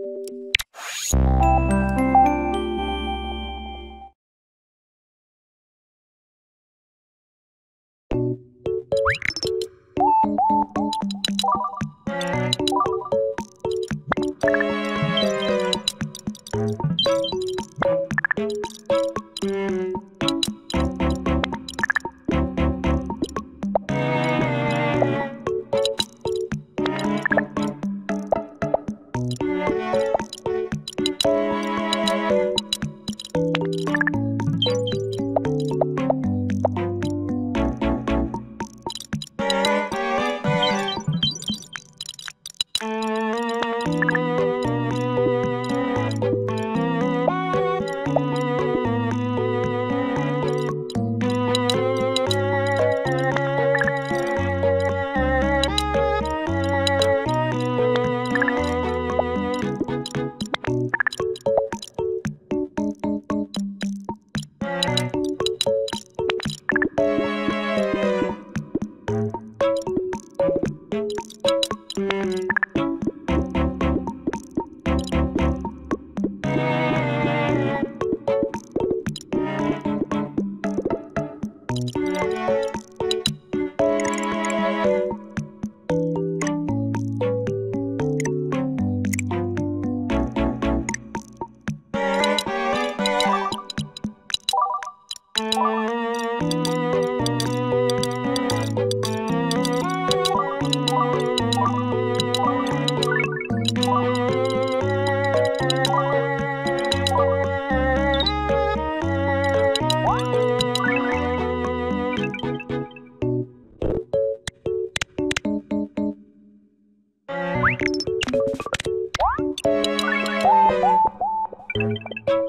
you Música Thank you.